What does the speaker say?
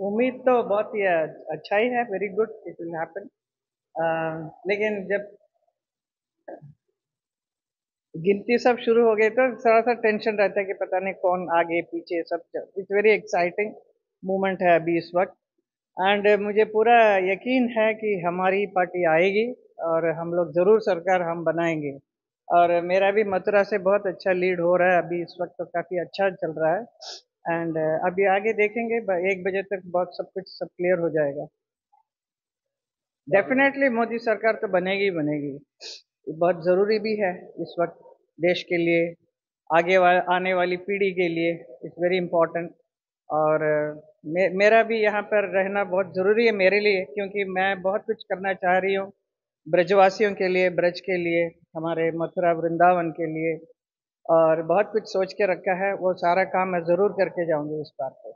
उम्मीद तो बहुत ही अच्छा ही है very good it will happen लेकिन जब गिनती सब शुरू हो गई तो थोड़ा सा टेंशन रहता है कि पता नहीं कौन आगे, पीछे सब इट्स वेरी एक्साइटिंग मोमेंट है अभी इस वक्त. एंड मुझे पूरा यकीन है कि हमारी पार्टी आएगी और हम लोग ज़रूर सरकार हम बनाएँगे. और मेरा भी मथुरा से बहुत अच्छा लीड हो रहा है, अभी इस वक्त तो काफ़ी अच्छा चल रहा है. एंड uh, अभी आगे देखेंगे एक बजे तक बहुत सब कुछ सब क्लियर हो जाएगा। डेफिनेटली मोदी सरकार तो बनेगी ही बनेगी। बहुत ज़रूरी भी है इस वक्त देश के लिए आगे वा, आने वाली पीढ़ी के लिए। इट्स वेरी इम्पोर्टेंट और मे, मेरा भी यहाँ पर रहना बहुत ज़रूरी है मेरे लिए क्योंकि मैं बहुत कुछ करना चाह रही हूँ। ब्रजवासियों के लिए ब्रज के लिए हमारे मथुरा वृंदावन के लिए। और बहुत कुछ सोच के रखा है। वो सारा काम मैं ज़रूर करके जाऊँगी इस बार पर